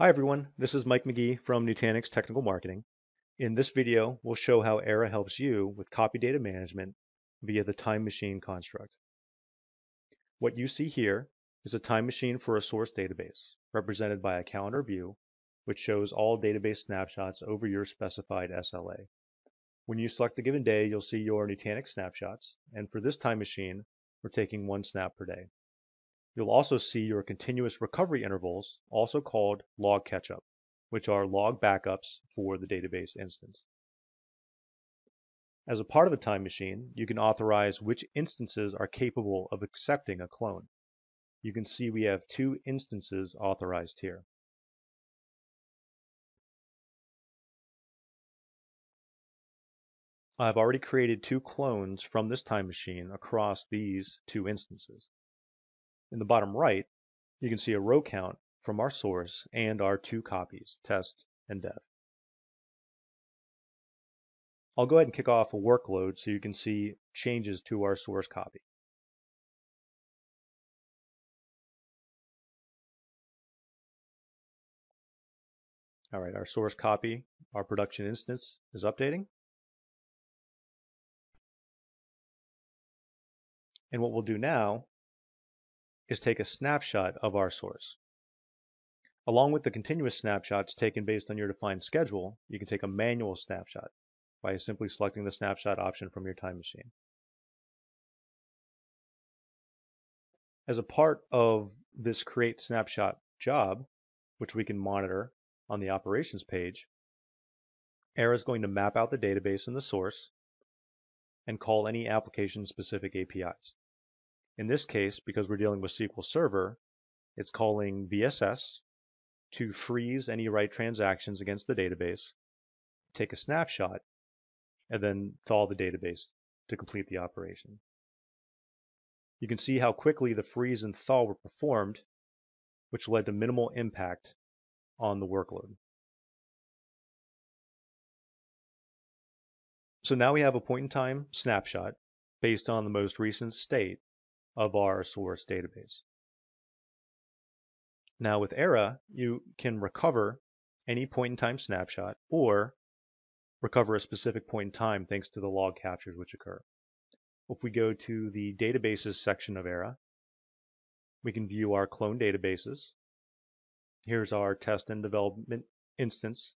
Hi everyone, this is Mike McGhee from Nutanix Technical Marketing. In this video, we'll show how Era helps you with copy data management via the time machine construct. What you see here is a time machine for a source database, represented by a calendar view, which shows all database snapshots over your specified SLA. When you select a given day, you'll see your Nutanix snapshots, and for this time machine, we're taking one snap per day. You'll also see your continuous recovery intervals, also called log catch-up, which are log backups for the database instance. As a part of the time machine, you can authorize which instances are capable of accepting a clone. You can see we have two instances authorized here. I've already created two clones from this time machine across these two instances. In the bottom right, you can see a row count from our source and our two copies, test and dev. I'll go ahead and kick off a workload so you can see changes to our source copy. All right, our source copy, our production instance is updating. And what we'll do now is take a snapshot of our source. Along with the continuous snapshots taken based on your defined schedule, you can take a manual snapshot by simply selecting the snapshot option from your time machine. As a part of this create snapshot job, which we can monitor on the operations page, Era is going to map out the database and the source and call any application specific APIs. In this case, because we're dealing with SQL Server, it's calling VSS to freeze any write transactions against the database, take a snapshot, and then thaw the database to complete the operation. You can see how quickly the freeze and thaw were performed, which led to minimal impact on the workload. So now we have a point in time snapshot based on the most recent state of our source database. Now with Era, you can recover any point in time snapshot or recover a specific point in time thanks to the log captures which occur. If we go to the databases section of Era, we can view our clone databases. Here's our test and development instance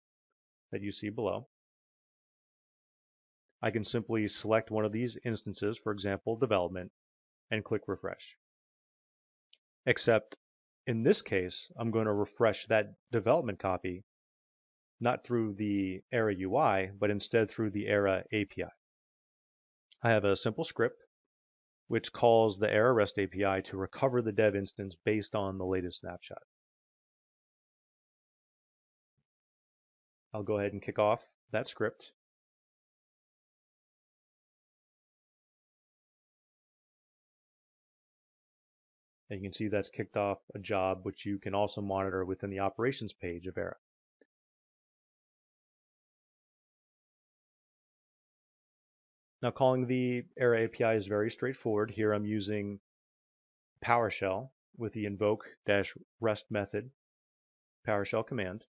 that you see below. I can simply select one of these instances, for example, development, and click refresh. Except in this case, I'm going to refresh that development copy not through the Era UI, but instead through the Era API. I have a simple script which calls the Era REST API to recover the dev instance based on the latest snapshot. I'll go ahead and kick off that script. And you can see that's kicked off a job which you can also monitor within the operations page of Era. Now calling the Era API is very straightforward. Here I'm using PowerShell with the invoke-rest method PowerShell command.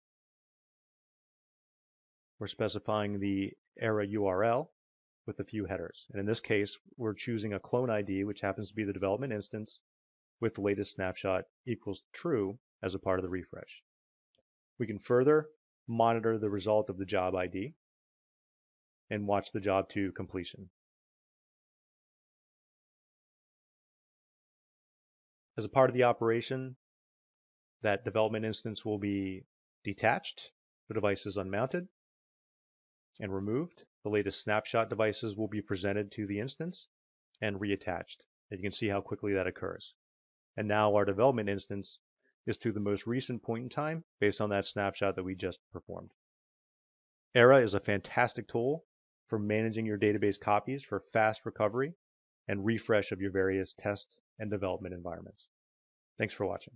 We're specifying the Era URL with a few headers. And in this case, we're choosing a clone ID, which happens to be the development instance, with the latest snapshot equals true as a part of the refresh. We can further monitor the result of the job ID and watch the job to completion. As a part of the operation, that development instance will be detached, the device is unmounted and removed. The latest snapshot devices will be presented to the instance and reattached. And you can see how quickly that occurs. And now our development instance is to the most recent point in time based on that snapshot that we just performed. Era is a fantastic tool for managing your database copies for fast recovery and refresh of your various test and development environments. Thanks for watching.